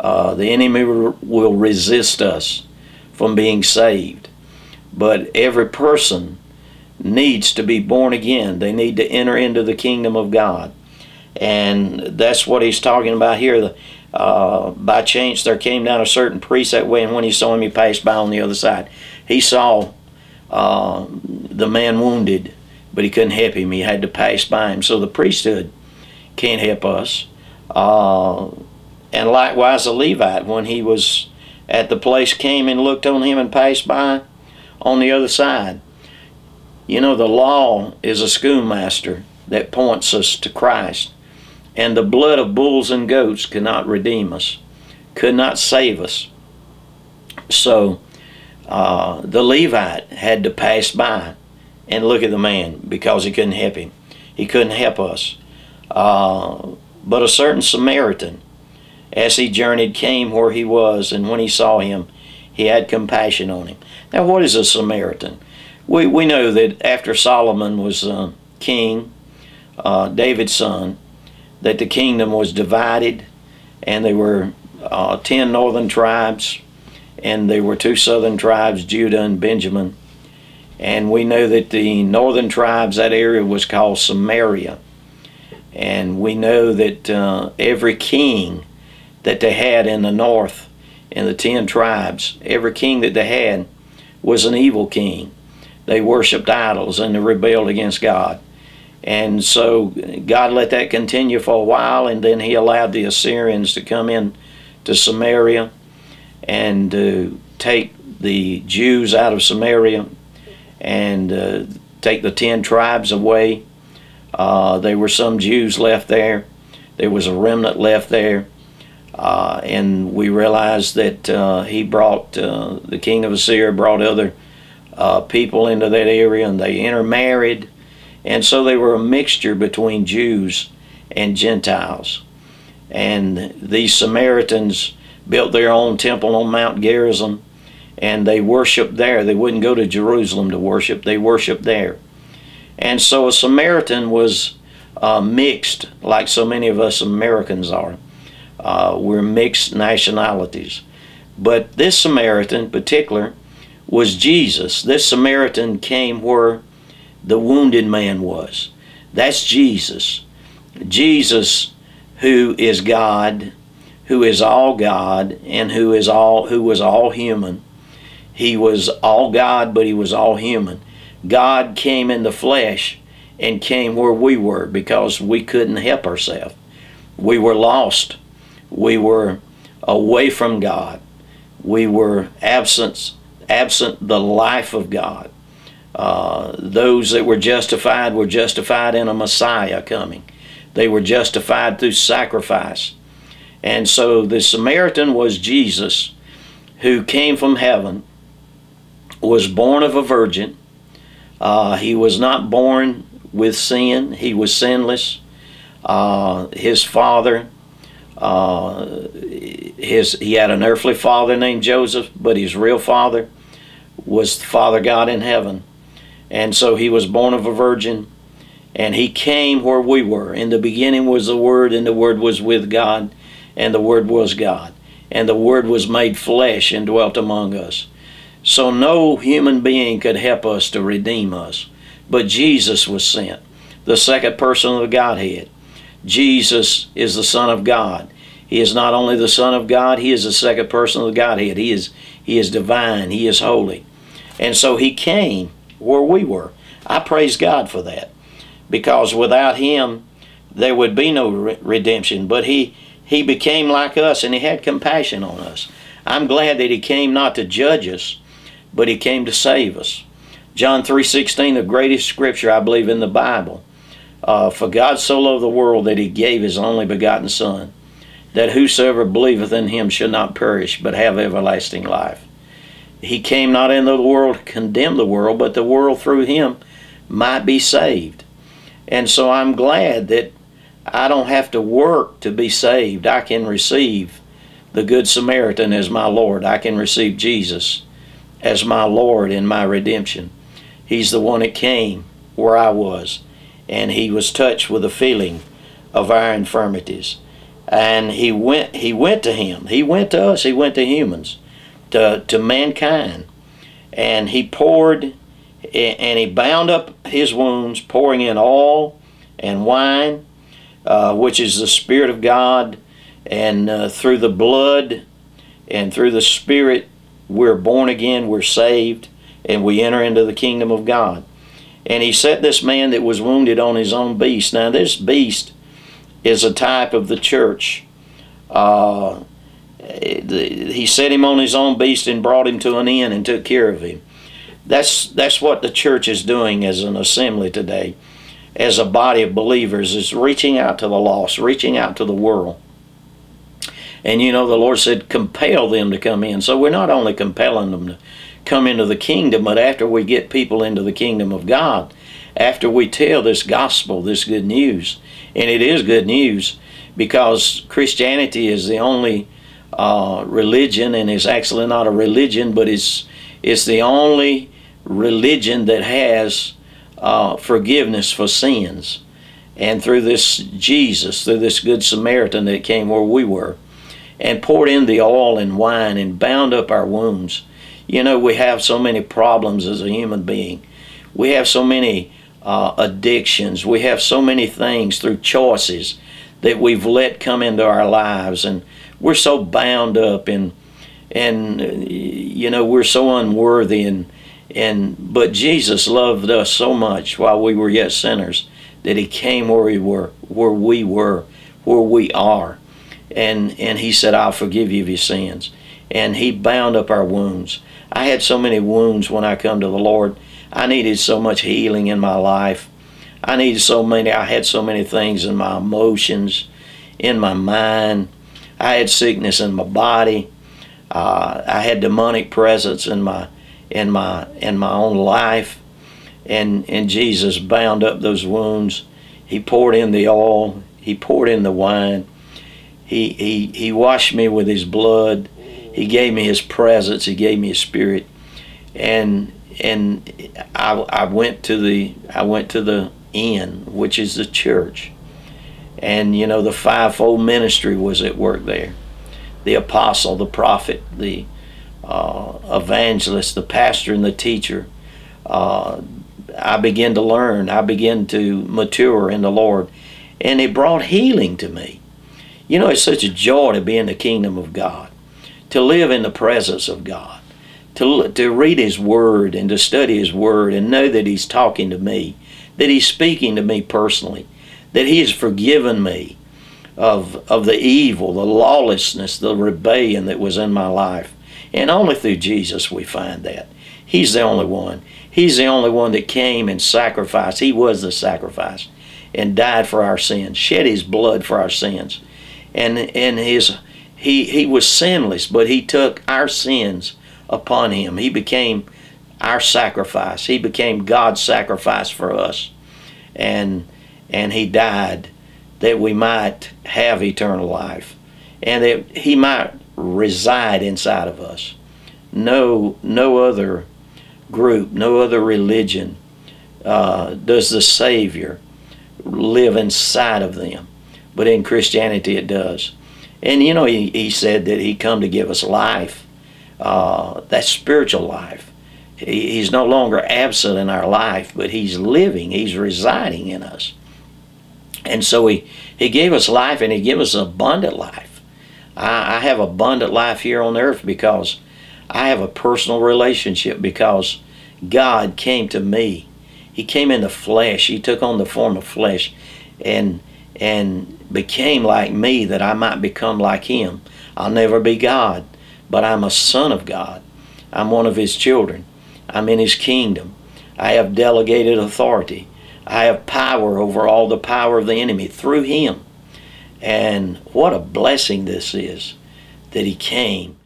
Uh, the enemy will resist us from being saved. But every person needs to be born again. They need to enter into the kingdom of God. And that's what he's talking about here. Uh, by chance, there came down a certain priest that way, and when he saw him, he passed by on the other side. He saw uh, the man wounded, but he couldn't help him. He had to pass by him. So the priesthood can't help us. Uh, and likewise, the Levite, when he was at the place, came and looked on him and passed by on the other side. You know, the law is a schoolmaster that points us to Christ. And the blood of bulls and goats could not redeem us, could not save us. So uh, the Levite had to pass by and look at the man because he couldn't help him. He couldn't help us. Uh, but a certain Samaritan, as he journeyed, came where he was, and when he saw him, he had compassion on him. Now, what is a Samaritan? We, we know that after Solomon was uh, king, uh, David's son, that the kingdom was divided, and there were uh, ten northern tribes, and there were two southern tribes, Judah and Benjamin. And we know that the northern tribes, that area was called Samaria. And we know that uh, every king that they had in the north, in the ten tribes, every king that they had was an evil king. They worshiped idols and they rebelled against God. And so God let that continue for a while, and then He allowed the Assyrians to come in to Samaria and to take the Jews out of Samaria and uh, take the ten tribes away. Uh, there were some Jews left there. There was a remnant left there. Uh, and we realized that uh, he brought, uh, the king of Assyria brought other uh, people into that area and they intermarried and so they were a mixture between Jews and Gentiles. And these Samaritans built their own temple on Mount Gerizim and they worshiped there. They wouldn't go to Jerusalem to worship, they worshiped there. And so a Samaritan was uh, mixed, like so many of us Americans are. Uh, we're mixed nationalities. But this Samaritan in particular was Jesus. This Samaritan came where the wounded man was. That's Jesus. Jesus who is God, who is all God, and who is all who was all human. He was all God, but he was all human. God came in the flesh and came where we were because we couldn't help ourselves. We were lost. We were away from God. We were absent, absent the life of God. Uh, those that were justified were justified in a Messiah coming. They were justified through sacrifice. And so the Samaritan was Jesus who came from heaven, was born of a virgin. Uh, he was not born with sin, he was sinless. Uh, his father, uh, his, he had an earthly father named Joseph, but his real father was Father God in heaven. And so he was born of a virgin, and he came where we were. In the beginning was the Word, and the Word was with God, and the Word was God. And the Word was made flesh and dwelt among us. So no human being could help us to redeem us. But Jesus was sent, the second person of the Godhead. Jesus is the Son of God. He is not only the Son of God, He is the second person of the Godhead. He is, he is divine. He is holy. And so He came where we were. I praise God for that because without Him, there would be no re redemption. But He He became like us and He had compassion on us. I'm glad that He came not to judge us, but He came to save us. John 3.16, the greatest scripture I believe in the Bible. Uh, for God so loved the world that He gave His only begotten Son, that whosoever believeth in Him shall not perish, but have everlasting life. He came not into the world to condemn the world, but the world through him might be saved. And so I'm glad that I don't have to work to be saved. I can receive the Good Samaritan as my Lord. I can receive Jesus as my Lord in my redemption. He's the one that came where I was, and he was touched with the feeling of our infirmities. And he went he went to him. He went to us. He went to humans, to to mankind, and he poured and he bound up his wounds, pouring in oil and wine, uh, which is the Spirit of God, and uh, through the blood and through the Spirit, we're born again, we're saved, and we enter into the kingdom of God. And he set this man that was wounded on his own beast. Now, this beast is a type of the church. Uh, he set him on his own beast and brought him to an inn and took care of him. That's that's what the church is doing as an assembly today, as a body of believers, is reaching out to the lost, reaching out to the world. And you know, the Lord said, compel them to come in. So we're not only compelling them to come into the kingdom, but after we get people into the kingdom of God, after we tell this gospel, this good news, and it is good news because Christianity is the only uh, religion, and it's actually not a religion, but it's it's the only religion that has uh, forgiveness for sins. And through this Jesus, through this Good Samaritan that came where we were, and poured in the oil and wine and bound up our wounds. You know, we have so many problems as a human being. We have so many uh, addictions. We have so many things through choices that we've let come into our lives, and we're so bound up and and you know we're so unworthy and and but Jesus loved us so much while we were yet sinners that He came where we were, where we were, where we are, and and He said, "I'll forgive you of your sins," and He bound up our wounds. I had so many wounds when I come to the Lord I needed so much healing in my life. I needed so many, I had so many things in my emotions, in my mind. I had sickness in my body. Uh, I had demonic presence in my in my in my own life. And and Jesus bound up those wounds. He poured in the oil. He poured in the wine. He he he washed me with his blood. He gave me his presence. He gave me his spirit. And and I, I went to the I went to the inn, which is the church, and you know the fivefold ministry was at work there, the apostle, the prophet, the uh, evangelist, the pastor, and the teacher. Uh, I began to learn. I began to mature in the Lord, and it brought healing to me. You know, it's such a joy to be in the kingdom of God, to live in the presence of God to, to read His Word and to study His Word and know that He's talking to me, that He's speaking to me personally, that He has forgiven me of, of the evil, the lawlessness, the rebellion that was in my life. And only through Jesus we find that. He's the only one. He's the only one that came and sacrificed. He was the sacrifice and died for our sins, shed His blood for our sins. And, and his, he, he was sinless, but He took our sins upon him. He became our sacrifice. He became God's sacrifice for us. And and he died that we might have eternal life and that he might reside inside of us. No no other group, no other religion uh, does the Savior live inside of them. But in Christianity it does. And you know, he, he said that he come to give us life uh, that spiritual life. He, he's no longer absent in our life, but He's living, He's residing in us. And so He, he gave us life and He gave us abundant life. I, I have abundant life here on earth because I have a personal relationship because God came to me. He came in the flesh. He took on the form of flesh and and became like me that I might become like him. I'll never be God, but I'm a son of God. I'm one of His children. I'm in His kingdom. I have delegated authority. I have power over all the power of the enemy through Him. And what a blessing this is that He came